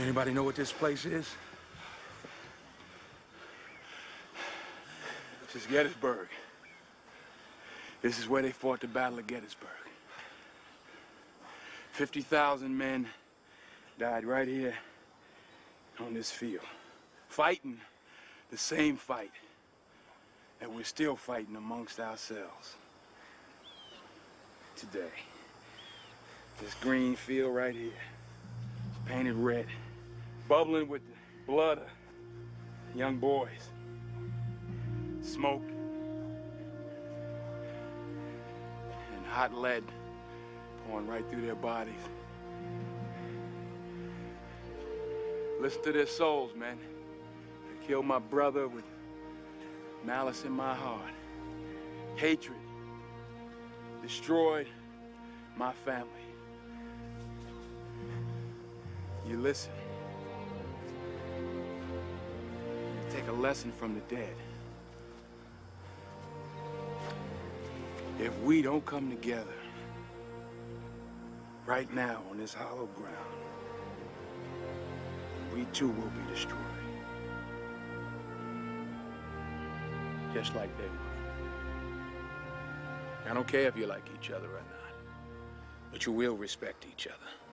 Anybody know what this place is? This is Gettysburg. This is where they fought the Battle of Gettysburg. 50,000 men died right here on this field, fighting the same fight that we're still fighting amongst ourselves today. This green field right here, it's painted red, bubbling with the blood of young boys. Smoke and hot lead pouring right through their bodies. Listen to their souls, man. I killed my brother with malice in my heart, hatred, destroyed my family. You listen. A lesson from the dead. If we don't come together right now on this hollow ground, we too will be destroyed. Just like they were. I don't care if you like each other or not, but you will respect each other.